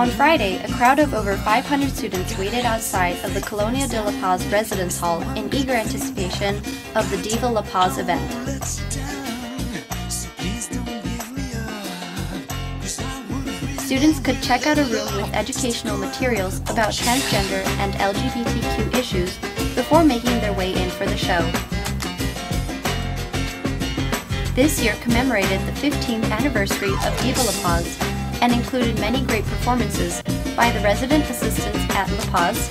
On Friday, a crowd of over 500 students waited outside of the Colonia de La Paz Residence Hall in eager anticipation of the Diva La Paz event. Students could check out a room with educational materials about transgender and LGBTQ issues before making their way in for the show. This year commemorated the 15th anniversary of Diva La Paz and included many great performances by the resident assistants at La Paz,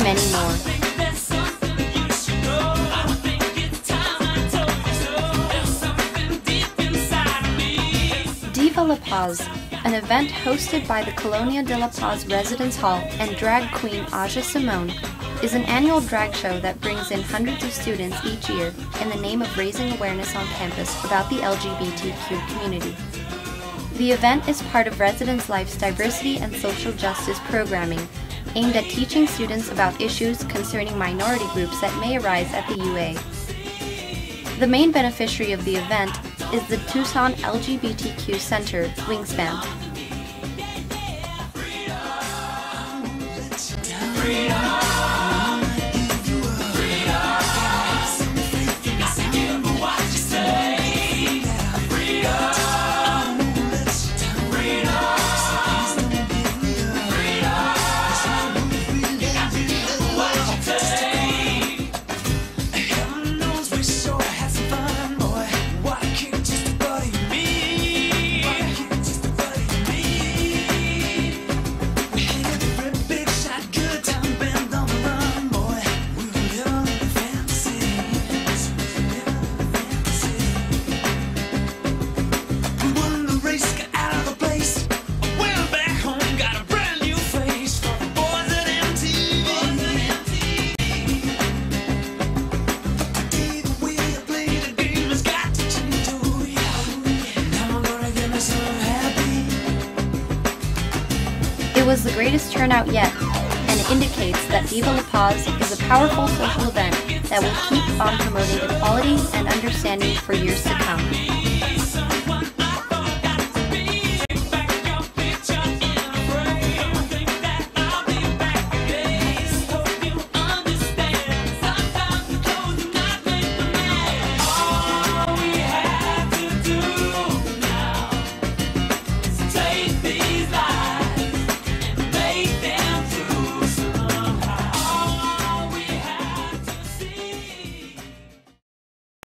inside of me. Diva La Paz, an event hosted by the Colonia de La Paz Residence Hall and drag queen Aja Simone, is an annual drag show that brings in hundreds of students each year in the name of raising awareness on campus about the LGBTQ community. The event is part of Residence Life's diversity and social justice programming, aimed at teaching students about issues concerning minority groups that may arise at the UA. The main beneficiary of the event is the Tucson LGBTQ Center Wingspan. Heaven It was the greatest turnout yet, and it indicates that Diva La Paz is a powerful social event that will keep on promoting equality and understanding for years to come.